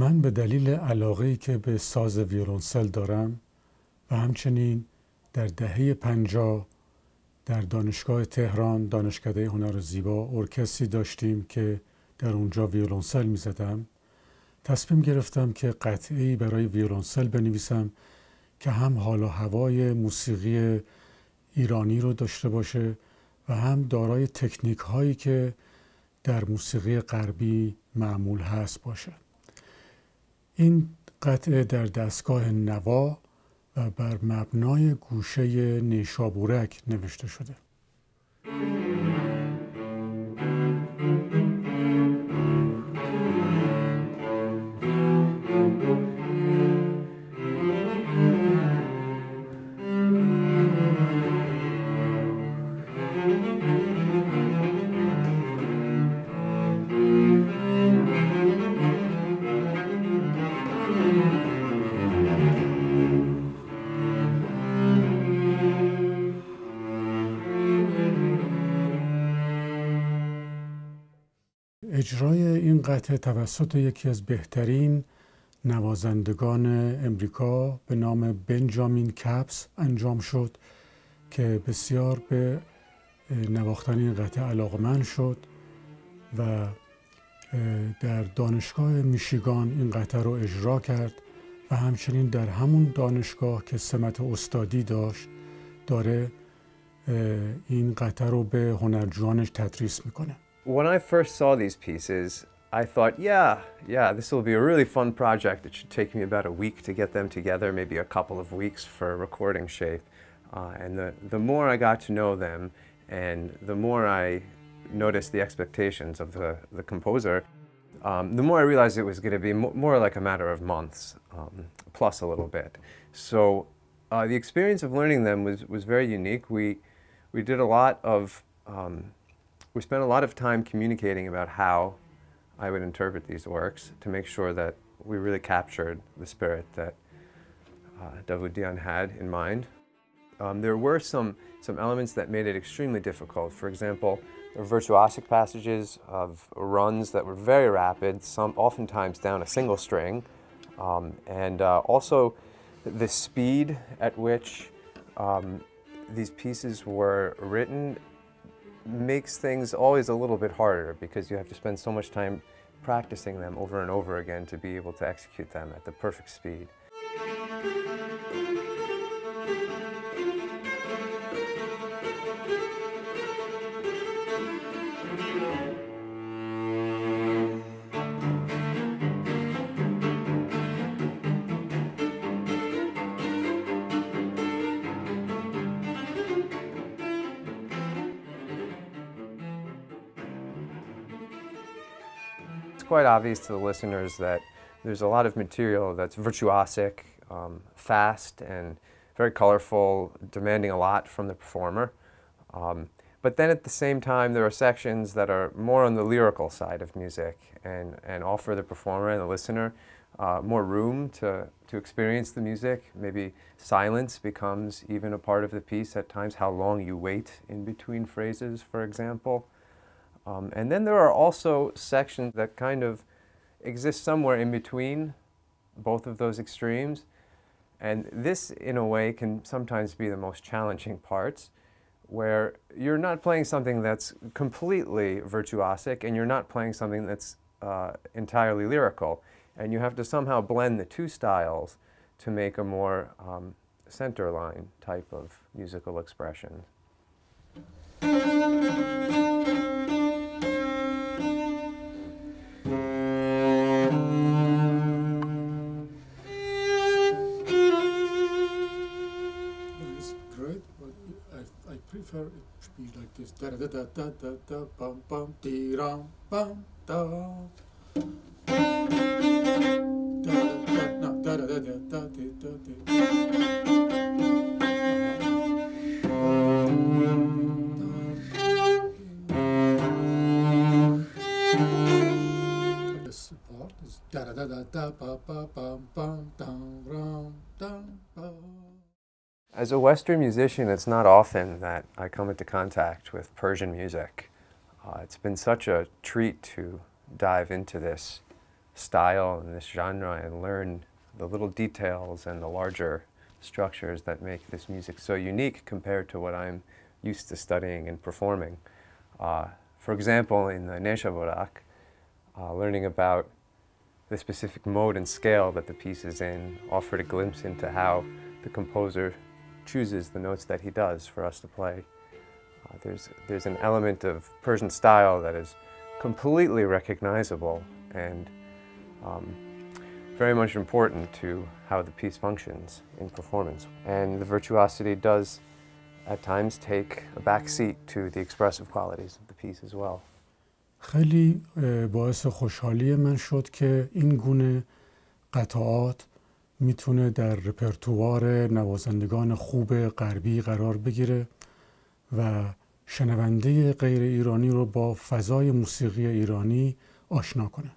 من به دلیل علاقه که به ساز ویولونسل دارم و همچنین در دهه پنجاه در دانشگاه تهران دانشکده هنر زیبا ارکستری داشتیم که در اونجا ویولونسل می زدم تصمیم گرفتم که قطعی برای ویولونسل بنویسم که هم حال و هوای موسیقی ایرانی رو داشته باشه و هم دارای تکنیک هایی که در موسیقی غربی معمول هست باشه این قطعه در دستگاه نوا و بر مبنای گوشه نیشابورک نوشته شده. قطعه توسط یکی از بهترین نوازندگان امریکا به نام بنجامین کپس انجام شد که بسیار به نواختن این قطعه علاقمند شد و در دانشگاه میشیگان این قطعه رو اجرا کرد و همچنین در همون دانشگاه که سمت استادی داشت داره این قطعه رو به هنرجوانش تدریس می‌کنه. When I first saw these pieces, I thought, yeah, yeah, this will be a really fun project. It should take me about a week to get them together, maybe a couple of weeks for recording shape. Uh, and the, the more I got to know them and the more I noticed the expectations of the, the composer, um, the more I realized it was going to be more like a matter of months, um, plus a little bit. So uh, the experience of learning them was, was very unique. We, we did a lot of um, we spent a lot of time communicating about how I would interpret these works to make sure that we really captured the spirit that uh, Davoudian had in mind. Um, there were some, some elements that made it extremely difficult. For example, there were virtuosic passages of runs that were very rapid, some oftentimes down a single string, um, and uh, also the speed at which um, these pieces were written makes things always a little bit harder because you have to spend so much time practicing them over and over again to be able to execute them at the perfect speed. Quite obvious to the listeners that there's a lot of material that's virtuosic, um, fast, and very colorful, demanding a lot from the performer. Um, but then at the same time, there are sections that are more on the lyrical side of music and, and offer the performer and the listener uh, more room to, to experience the music. Maybe silence becomes even a part of the piece at times, how long you wait in between phrases, for example. Um, and then there are also sections that kind of exist somewhere in between both of those extremes. And this, in a way, can sometimes be the most challenging parts, where you're not playing something that's completely virtuosic and you're not playing something that's uh, entirely lyrical. And you have to somehow blend the two styles to make a more um, center line type of musical expression. Da da da da da da bum bum dee ram bum da. Da da no da da da da da da da. As a Western musician, it's not often that I come into contact with Persian music. Uh, it's been such a treat to dive into this style and this genre and learn the little details and the larger structures that make this music so unique compared to what I'm used to studying and performing. Uh, for example, in the Neşe uh, learning about the specific mode and scale that the piece is in offered a glimpse into how the composer chooses the notes that he does for us to play. Uh, there's, there's an element of Persian style that is completely recognizable and um, very much important to how the piece functions in performance. And the virtuosity does at times take a back seat to the expressive qualities of the piece as well. خیلی باعث خوشحالی من شد که این گونه قطعات می‌تونه در رپرتوار نوازندگان خوب غربی قرار بگیره و شنونده غیر ایرانی رو با فضای موسیقی ایرانی آشنا کنه.